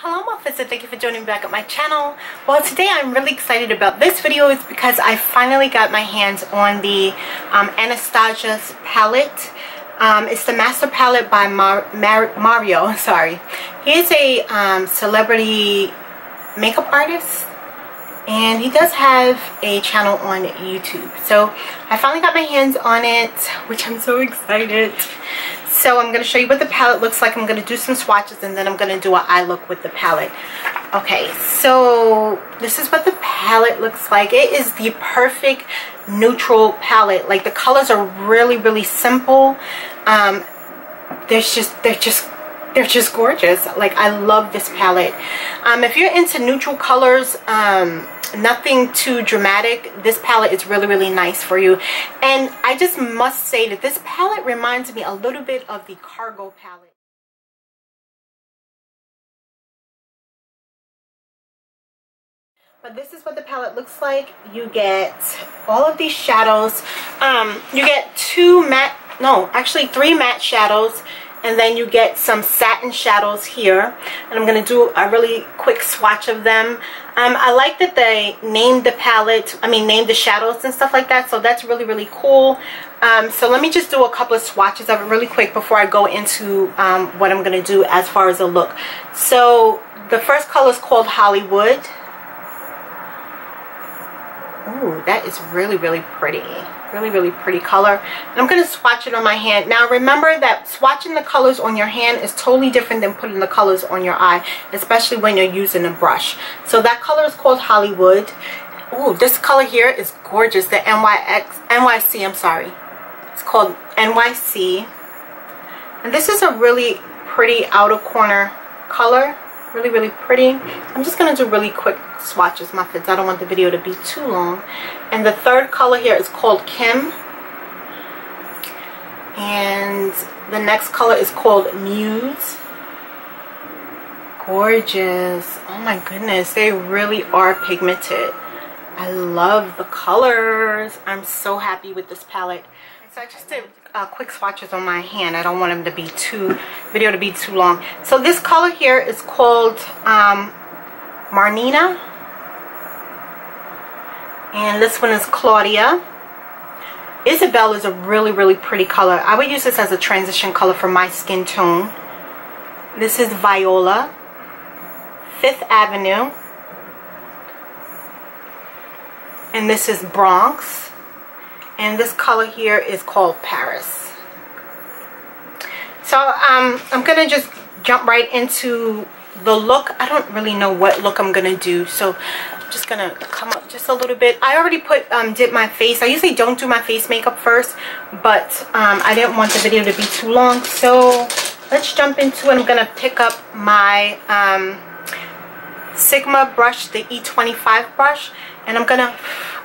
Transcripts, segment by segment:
Hello Muffets and thank you for joining me back at my channel. Well today I'm really excited about this video is because I finally got my hands on the um, Anastasia's palette. Um, it's the Master Palette by Mar Mar Mario, sorry. He's a um, celebrity makeup artist and he does have a channel on YouTube. So I finally got my hands on it, which I'm so excited. So I'm going to show you what the palette looks like. I'm going to do some swatches and then I'm going to do an eye look with the palette. Okay, so this is what the palette looks like. It is the perfect neutral palette. Like the colors are really, really simple. Um, there's just, they're just they're just gorgeous like i love this palette um, if you're into neutral colors um, nothing too dramatic. This palette is really really nice for you. And i just must say that this palette reminds me a little bit of the cargo palette. But this is what the palette looks like. You get all of these shadows. Um you get two matte no actually three matte shadows and then you get some satin shadows here. And I'm going to do a really quick swatch of them. Um, I like that they named the palette I mean named the shadows and stuff like that so that's really really cool. Um, so let me just do a couple of swatches of it really quick before I go into um, what I'm going to do as far as a look. So the first color is called Hollywood. Ooh, that is really really pretty really really pretty color. And I'm going to swatch it on my hand. Now remember that swatching the colors on your hand is totally different than putting the colors on your eye especially when you're using a brush. So that color is called Hollywood. Ooh, this color here is gorgeous. The NYX NYC I'm sorry. It's called NYC and this is a really pretty outer corner color really really pretty. I'm just going to do really quick swatches muffins i don't want the video to be too long. And the third color here is called kim. And the next color is called muse. Gorgeous. Oh my goodness they really are pigmented. I love the colors. I'm so happy with this palette. So I just did uh, quick swatches on my hand. I don't want them to be too, video to be too long. So this color here is called um, Marina. And this one is Claudia. Isabel is a really, really pretty color. I would use this as a transition color for my skin tone. This is Viola. Fifth Avenue. And this is Bronx and this color here is called Paris. So um, I'm gonna just jump right into the look. I don't really know what look I'm gonna do so I'm just gonna come up just a little bit. I already put um, did my face. I usually don't do my face makeup first but um, I didn't want the video to be too long. So let's jump into it. I'm gonna pick up my um, Sigma brush the E25 brush and I'm gonna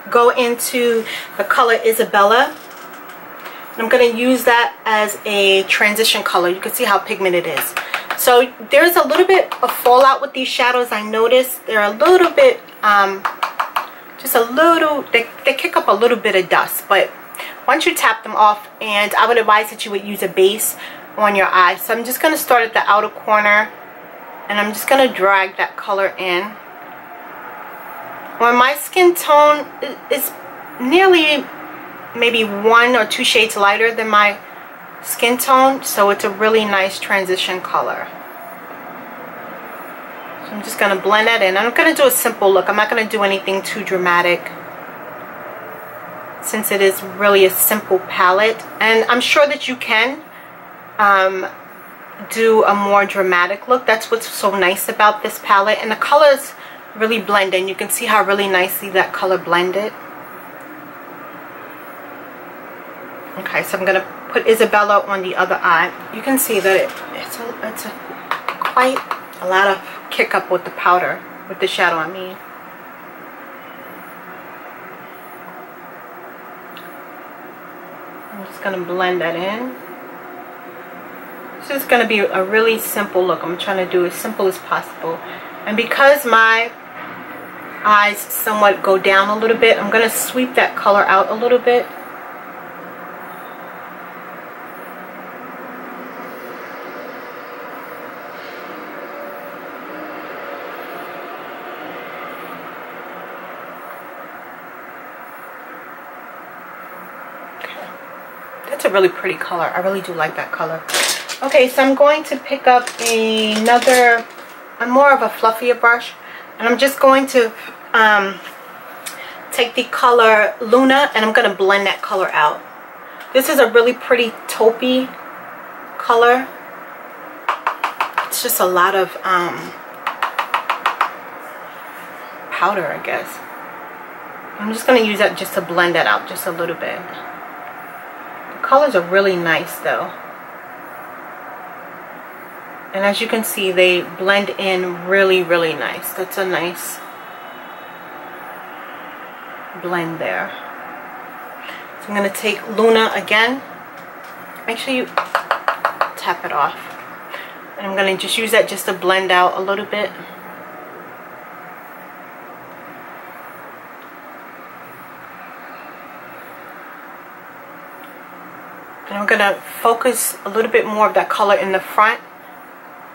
go into the color Isabella. I'm going to use that as a transition color. You can see how pigmented it is. So there's a little bit of fallout with these shadows. I noticed they're a little bit, um, just a little, they, they kick up a little bit of dust. But once you tap them off, and I would advise that you would use a base on your eye. So I'm just going to start at the outer corner. And I'm just going to drag that color in. When my skin tone is nearly maybe one or two shades lighter than my skin tone so it's a really nice transition color. So I'm just going to blend that in. I'm going to do a simple look. I'm not going to do anything too dramatic since it is really a simple palette. And I'm sure that you can um, do a more dramatic look that's what's so nice about this palette and the colors really blend in. You can see how really nicely that color blended. Okay, so I'm going to put Isabella on the other eye. You can see that it, it's, a, it's a, quite a lot of kick up with the powder, with the shadow I mean. I'm just going to blend that in. This is going to be a really simple look. I'm trying to do as simple as possible. And because my eyes somewhat go down a little bit, I'm going to sweep that color out a little bit. really pretty color. I really do like that color. Okay, so I'm going to pick up another, a more of a fluffier brush. And I'm just going to um, take the color Luna and I'm going to blend that color out. This is a really pretty taupey color. It's just a lot of um, powder, I guess. I'm just going to use that just to blend that out just a little bit. The colors are really nice though. And as you can see, they blend in really, really nice. That's a nice blend there. So I'm going to take Luna again. Make sure you tap it off. And I'm going to just use that just to blend out a little bit. And I'm going to focus a little bit more of that color in the front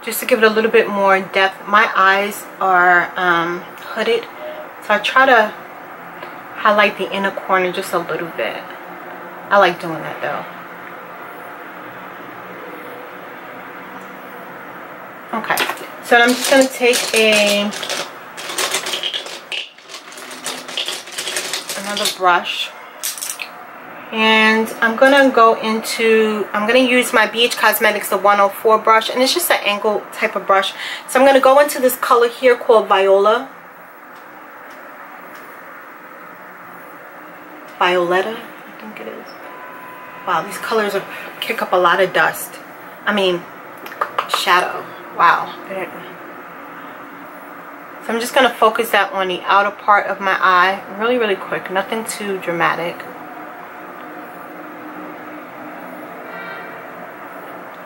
just to give it a little bit more depth. My eyes are um, hooded, so I try to highlight the inner corner just a little bit. I like doing that though. Okay, so I'm just going to take a another brush and I'm gonna go into I'm gonna use my BH Cosmetics the 104 brush and it's just an angle type of brush. So I'm gonna go into this color here called Viola. Violeta I think it is. Wow these colors are kick up a lot of dust. I mean shadow. Wow. So I'm just gonna focus that on the outer part of my eye really really quick. Nothing too dramatic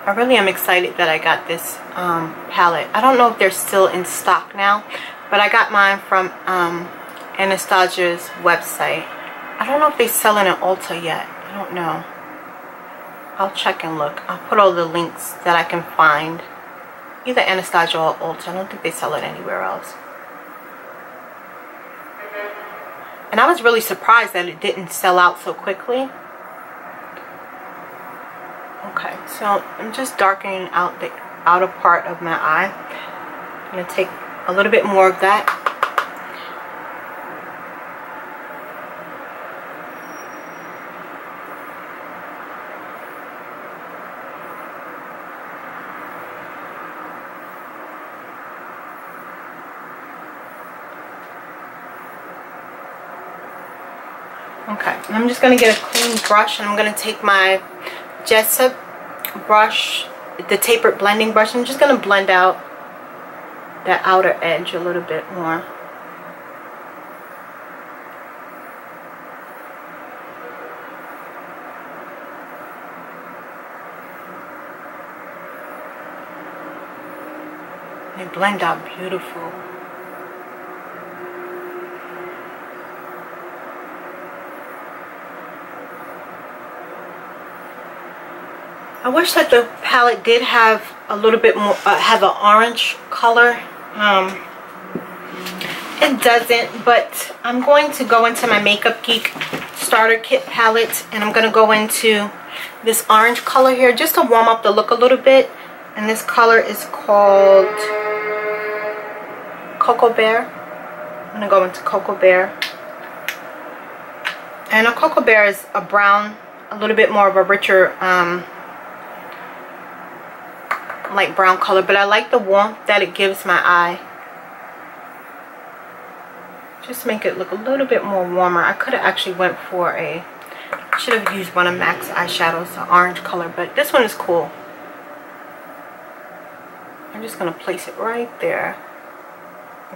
I really am excited that I got this um, palette. I don't know if they're still in stock now, but I got mine from um, Anastasia's website. I don't know if they sell it in Ulta yet. I don't know. I'll check and look. I'll put all the links that I can find. Either Anastasia or Ulta. I don't think they sell it anywhere else. And I was really surprised that it didn't sell out so quickly. Okay, so I'm just darkening out the outer part of my eye. I'm going to take a little bit more of that. Okay, I'm just going to get a clean brush and I'm going to take my Jessup brush, the tapered blending brush. I'm just going to blend out that outer edge a little bit more. They blend out beautiful. I wish that the palette did have a little bit more, uh, have an orange color. Um, it doesn't, but I'm going to go into my Makeup Geek starter kit palette and I'm going to go into this orange color here just to warm up the look a little bit. And this color is called Cocoa Bear. I'm going to go into Cocoa Bear. And a Cocoa Bear is a brown, a little bit more of a richer um, light brown color but I like the warmth that it gives my eye. Just make it look a little bit more warmer. I could have actually went for a should have used one of MAC's eyeshadows the orange color but this one is cool. I'm just gonna place it right there.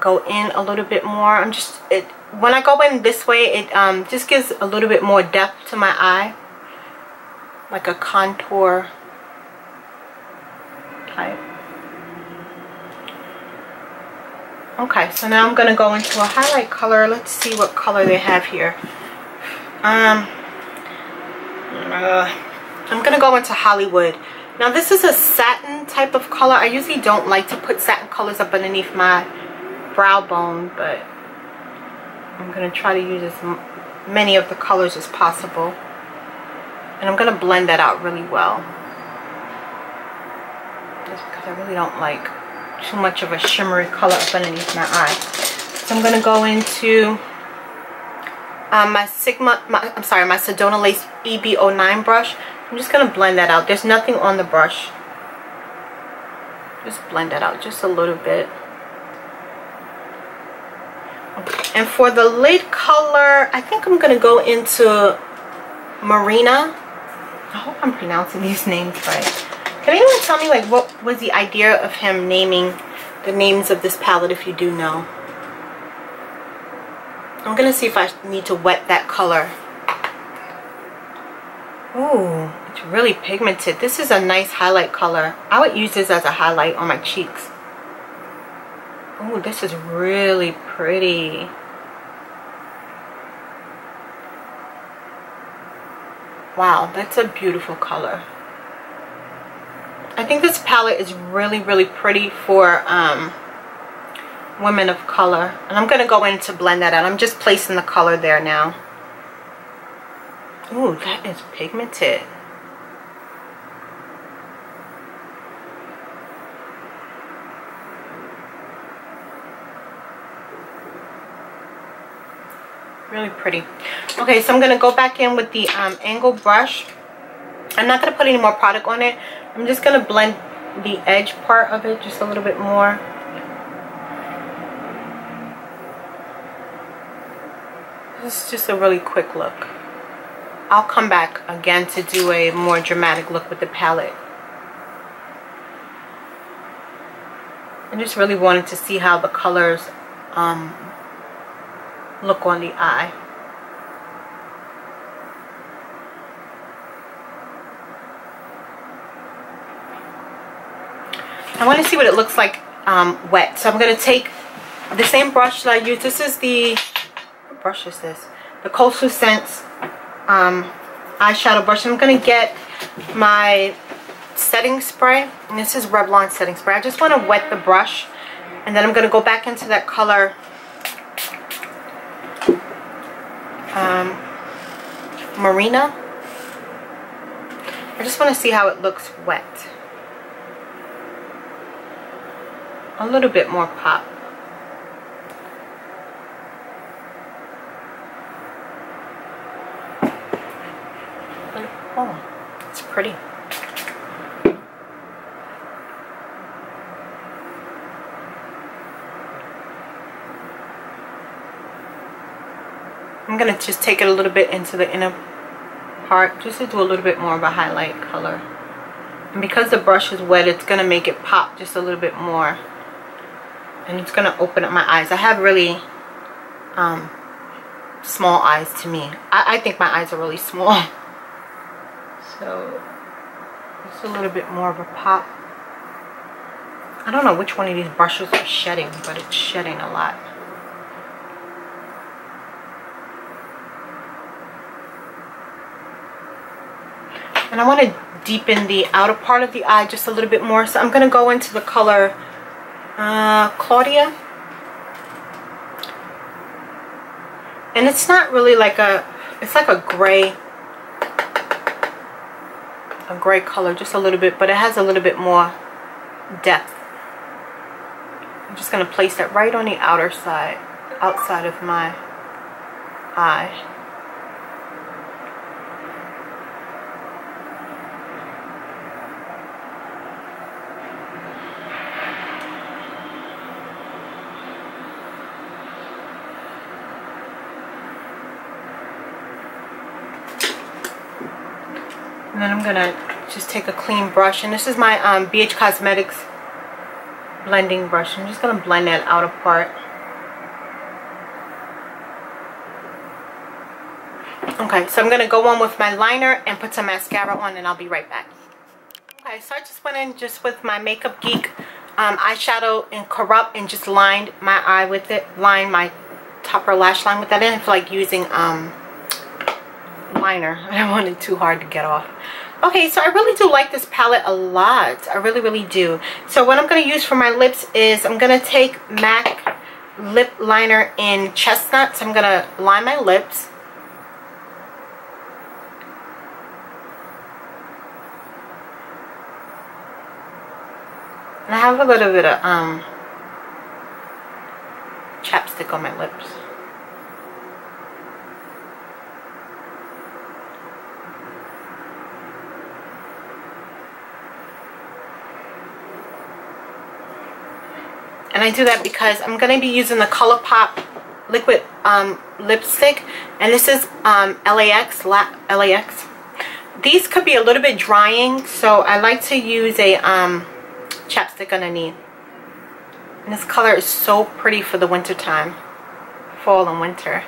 Go in a little bit more. I'm just it when I go in this way it um, just gives a little bit more depth to my eye. Like a contour type. Okay, so now I'm going to go into a highlight color. Let's see what color they have here. Um, uh, I'm going to go into Hollywood. Now this is a satin type of color. I usually don't like to put satin colors up underneath my brow bone, but I'm going to try to use as many of the colors as possible. And I'm going to blend that out really well. Because I really don't like too much of a shimmery color up underneath my eye. So I'm to go into um, my Sigma, my, I'm sorry, my Sedona Lace EB09 brush. I'm just to blend that out. There's nothing on the brush. Just blend that out just a little bit. And for the lid color, I think I'm to go into Marina. I hope I'm pronouncing these names right. Can anyone tell me like what was the idea of him naming the names of this palette if you do know? I'm to see if I need to wet that color. Ooh, it's really pigmented. This is a nice highlight color. I would use this as a highlight on my cheeks. Oh, this is really pretty. Wow, that's a beautiful color. I think this palette is really, really pretty for um, women of color. And I'm going to go in to blend that out. I'm just placing the color there now. Ooh, that is pigmented. really pretty okay so i'm going to go back in with the um, angle brush i'm not going to put any more product on it. I'm just going to blend the edge part of it just a little bit more. This is just a really quick look. I'll come back again to do a more dramatic look with the palette. I just really wanted to see how the colors um, look on the eye. I want to see what it looks like um, wet. So I'm going to take the same brush that I used. This is the, what brush is this? The Coastal Scents um, eyeshadow brush. I'm going to get my setting spray. And this is Revlon setting spray. I just want to wet the brush. And then I'm going to go back into that color um, Marina. I just want to see how it looks wet. A little bit more pop. Oh, it's pretty. I'm going to just take it a little bit into the inner part just to do a little bit more of a highlight color. And because the brush is wet, it's going to make it pop just a little bit more. And it's to open up my eyes. I have really um, small eyes to me. I, I think my eyes are really small. So, just a little bit more of a pop. I don't know which one of these brushes are shedding, but it's shedding a lot. and I want to deepen the outer part of the eye just a little bit more so I'm going to go into the color uh, Claudia? And it's not really like a it's like a gray a gray color just a little bit but it has a little bit more depth. I'm just going to place that right on the outer side outside of my eye And then I'm to just take a clean brush. And this is my um, BH Cosmetics blending brush. I'm just to blend that outer part. Okay, so I'm to go on with my liner and put some mascara on and I'll be right back. Okay, so I just went in just with my Makeup Geek um, eyeshadow in Corrupt and just lined my eye with it. Lined my topper lash line with that. I didn't feel like using um, I don't want it too hard to get off. Okay, so I really do like this palette a lot. I really, really do. So what I'm going to use for my lips is I'm going to take MAC Lip Liner in Chestnut. So I'm going to line my lips. And I have a little bit of um, chapstick on my lips. And I do that because I'm going to be using the ColourPop liquid um, lipstick. And this is um, LAX, La LAX. These could be a little bit drying. So I like to use a um, chapstick underneath. And this color is so pretty for the winter time. Fall and winter.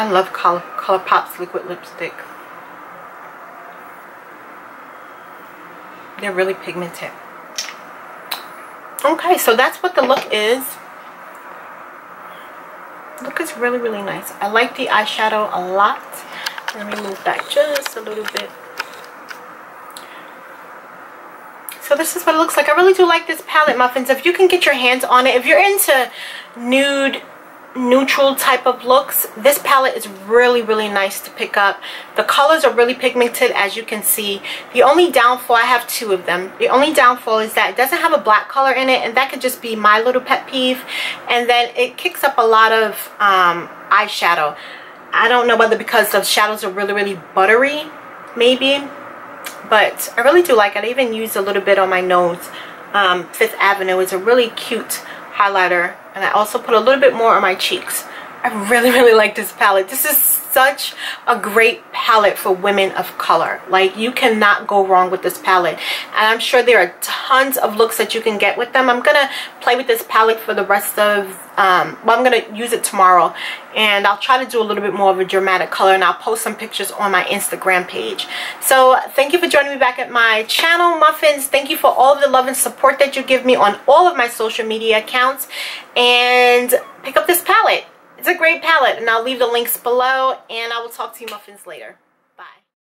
I love Color, ColourPop's liquid lipstick. They're really pigmented. Okay, so that's what the look is. Look is really, really nice. I like the eyeshadow a lot. Let me move back just a little bit. So this is what it looks like. I really do like this palette, Muffins. If you can get your hands on it, if you're into nude neutral type of looks this palette is really really nice to pick up. The colors are really pigmented as you can see. The only downfall i have two of them. The only downfall is that it doesn't have a black color in it and that could just be my little pet peeve. And then it kicks up a lot of um, eyeshadow. I don't know whether because the shadows are really really buttery maybe but i really do like it. I even used a little bit on my nose. Um, fifth avenue is a really cute highlighter and I also put a little bit more on my cheeks. I really, really like this palette. This is such a great palette for women of color. Like, you cannot go wrong with this palette. And I'm sure there are tons of looks that you can get with them. I'm going to play with this palette for the rest of, um, well, I'm going to use it tomorrow. And I'll try to do a little bit more of a dramatic color. And I'll post some pictures on my Instagram page. So, thank you for joining me back at my channel, Muffins. Thank you for all the love and support that you give me on all of my social media accounts. And pick up this palette. It's a great palette and I'll leave the links below and I will talk to you muffins later.